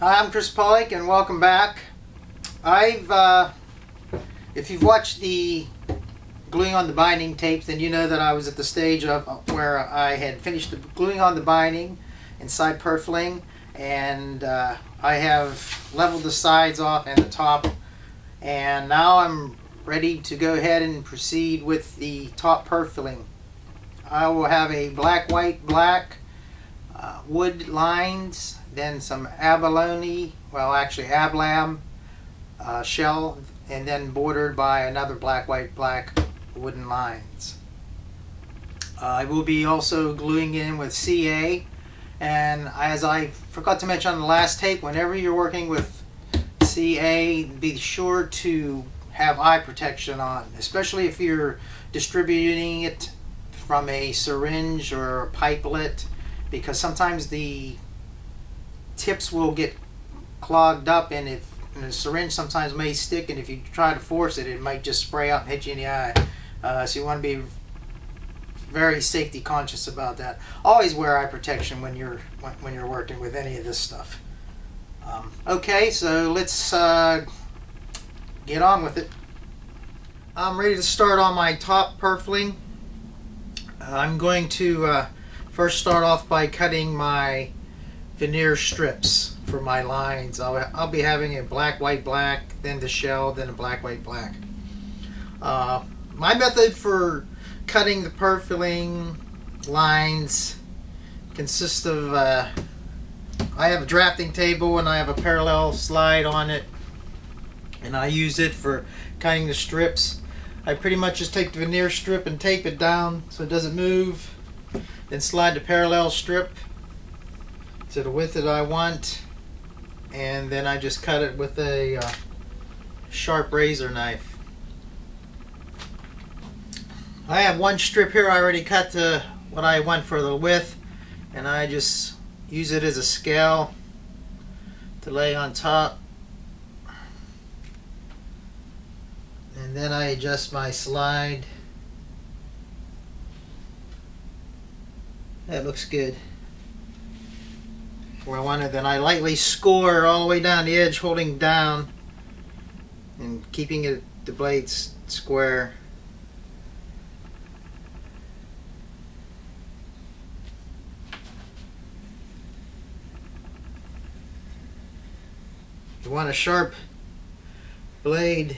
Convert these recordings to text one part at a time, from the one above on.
Hi, I'm Chris Paulick and welcome back. I've, uh, if you've watched the gluing on the binding tapes, then you know that I was at the stage of where I had finished the gluing on the binding inside purfling and uh, I have leveled the sides off and the top and now I'm ready to go ahead and proceed with the top purfling. I will have a black, white, black uh, wood lines then some abalone, well actually ablam uh, shell, and then bordered by another black, white, black wooden lines. Uh, I will be also gluing in with CA, and as I forgot to mention on the last tape, whenever you're working with CA, be sure to have eye protection on, especially if you're distributing it from a syringe or a pipelet, because sometimes the tips will get clogged up and if and the syringe sometimes may stick and if you try to force it it might just spray out and hit you in the eye. Uh, so you want to be very safety conscious about that. Always wear eye protection when you're when you're working with any of this stuff. Um, okay so let's uh, get on with it. I'm ready to start on my top purfling. I'm going to uh, first start off by cutting my veneer strips for my lines. I'll, I'll be having a black, white, black, then the shell, then a black, white, black. Uh, my method for cutting the purfling lines consists of uh, I have a drafting table and I have a parallel slide on it and I use it for cutting the strips. I pretty much just take the veneer strip and tape it down so it doesn't move then slide the parallel strip to the width that I want and then I just cut it with a uh, sharp razor knife. I have one strip here I already cut to what I want for the width and I just use it as a scale to lay on top. And then I adjust my slide. That looks good where I wanted. Then I lightly score all the way down the edge, holding down and keeping it the blades square. You want a sharp blade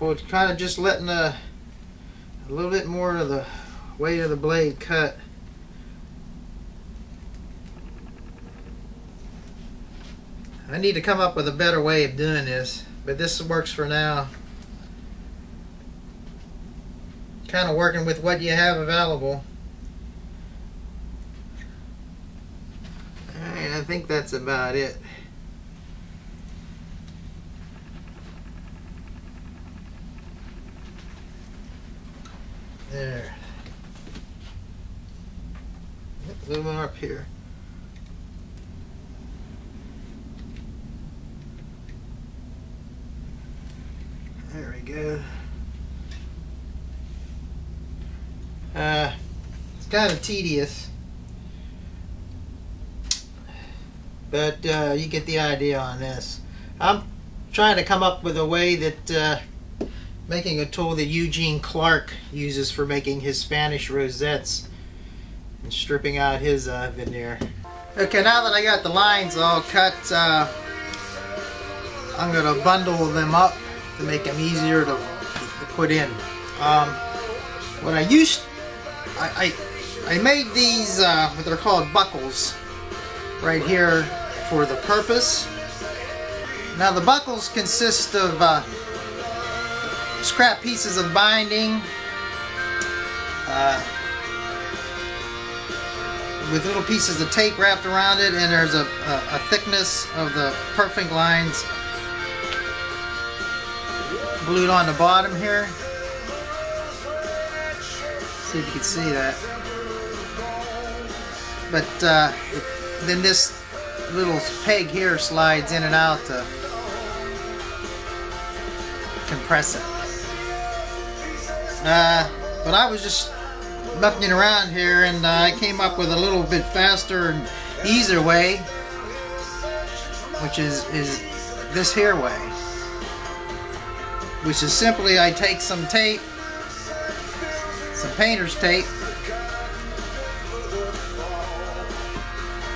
Well, kind of just letting a, a little bit more of the weight of the blade cut. I need to come up with a better way of doing this, but this works for now. Kind of working with what you have available. Alright, I think that's about it. There. Little more up here. There we go. Uh, it's kind of tedious, but uh, you get the idea on this. I'm trying to come up with a way that uh, making a tool that Eugene Clark uses for making his Spanish rosettes and stripping out his uh, veneer. Okay, now that I got the lines all cut, uh, I'm going to bundle them up to make them easier to, to put in. Um, what I used, I, I, I made these, uh, what they're called buckles, right here for the purpose. Now the buckles consist of uh, scrap pieces of binding uh, with little pieces of tape wrapped around it and there's a, a, a thickness of the perfect lines glued on the bottom here see if you can see that but uh, then this little peg here slides in and out to compress it. Uh, but I was just mucking around here and uh, I came up with a little bit faster and easier way which is, is this here way which is simply I take some tape some painter's tape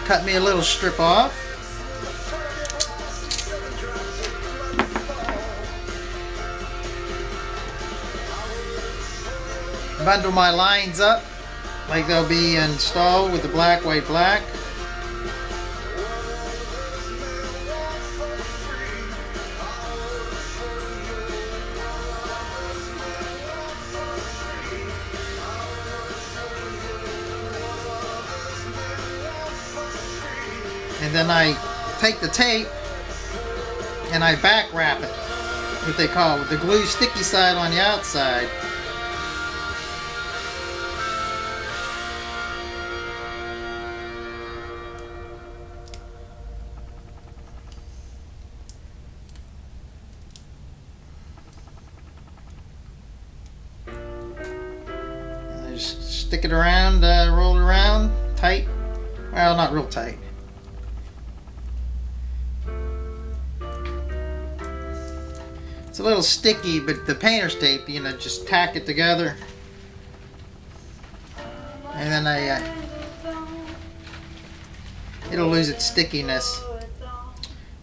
cut me a little strip off bundle my lines up like they'll be installed with the black, white, black. And then I take the tape and I back wrap it, what they call it, the glue sticky side on the outside. Stick it around, uh, roll it around, tight. Well, not real tight. It's a little sticky, but the painter's tape, you know, just tack it together. And then I, uh, it'll lose its stickiness.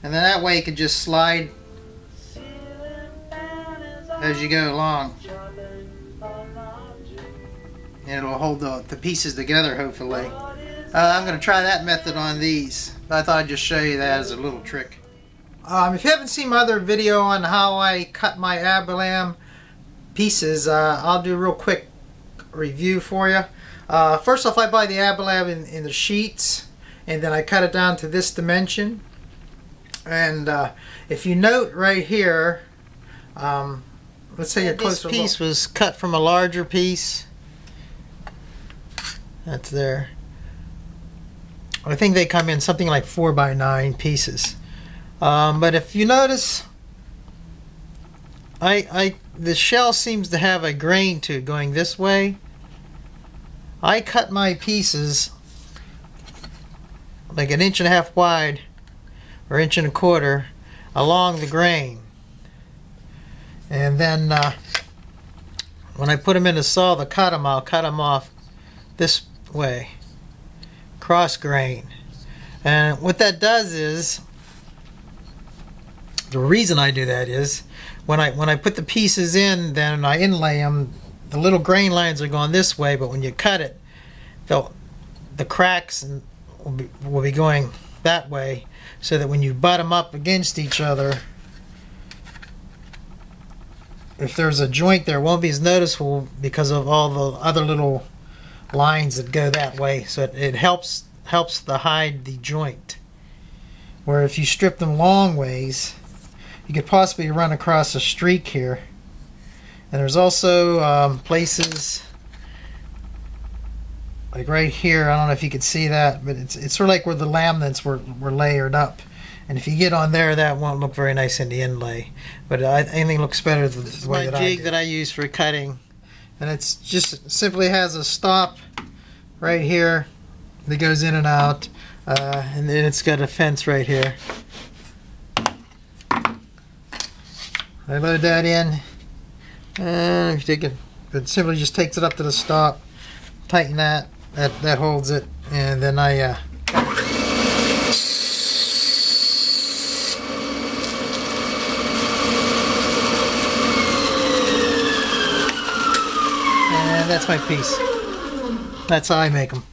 And then that way it can just slide as you go along. And it'll hold the, the pieces together, hopefully. Uh, I'm going to try that method on these. But I thought I'd just show you that as a little trick. Um, if you haven't seen my other video on how I cut my Ablam pieces, uh, I'll do a real quick review for you. Uh, first off, I buy the Ablam in, in, the sheets, and then I cut it down to this dimension. And uh, if you note right here, um, let's say a closer This piece look. was cut from a larger piece. That's there. I think they come in something like 4 by 9 pieces. Um, but if you notice, I, I, the shell seems to have a grain to it going this way. I cut my pieces like an inch and a half wide or inch and a quarter along the grain. And then uh, when I put them in the saw to cut them, I'll cut them off this way, cross grain. And what that does is the reason I do that is when I when I put the pieces in, then I inlay them. The little grain lines are going this way, but when you cut it, the the cracks will be, will be going that way, so that when you butt them up against each other, if there's a joint there, won't be as noticeable because of all the other little lines that go that way. So it, it helps helps to hide the joint. Where if you strip them long ways, you could possibly run across a streak here. And there's also um, places like right here. I don't know if you can see that, but it's it's sort of like where the laminates were were layered up. And if you get on there, that won't look very nice in the inlay. But I, anything looks better the, the way that jig I that I use for cutting. And it's just simply has a stop right here that goes in and out. Uh, and then it's got a fence right here. I load that in and if you take it, it simply just takes it up to the stop tighten that that, that holds it and then I uh, and that's my piece. That's how I make them